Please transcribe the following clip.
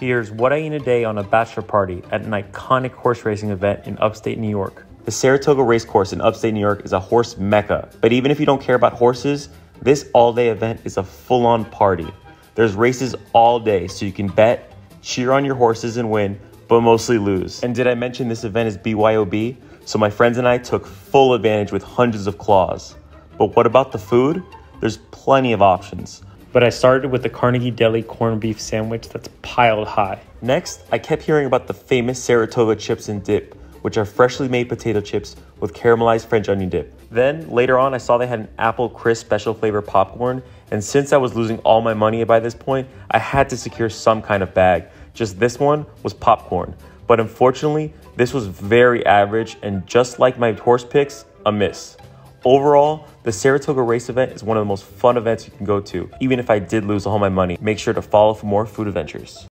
Here's what I eat a day on a bachelor party at an iconic horse racing event in upstate New York. The Saratoga Racecourse in upstate New York is a horse mecca, but even if you don't care about horses, this all day event is a full on party. There's races all day, so you can bet, cheer on your horses, and win, but mostly lose. And did I mention this event is BYOB? So my friends and I took full advantage with hundreds of claws. But what about the food? There's plenty of options but I started with the Carnegie Deli corned beef sandwich that's piled high. Next, I kept hearing about the famous Saratoga chips and dip, which are freshly made potato chips with caramelized French onion dip. Then, later on, I saw they had an apple crisp special flavor popcorn, and since I was losing all my money by this point, I had to secure some kind of bag. Just this one was popcorn. But unfortunately, this was very average, and just like my horse picks, a miss. Overall, the Saratoga race event is one of the most fun events you can go to. Even if I did lose all my money, make sure to follow for more food adventures.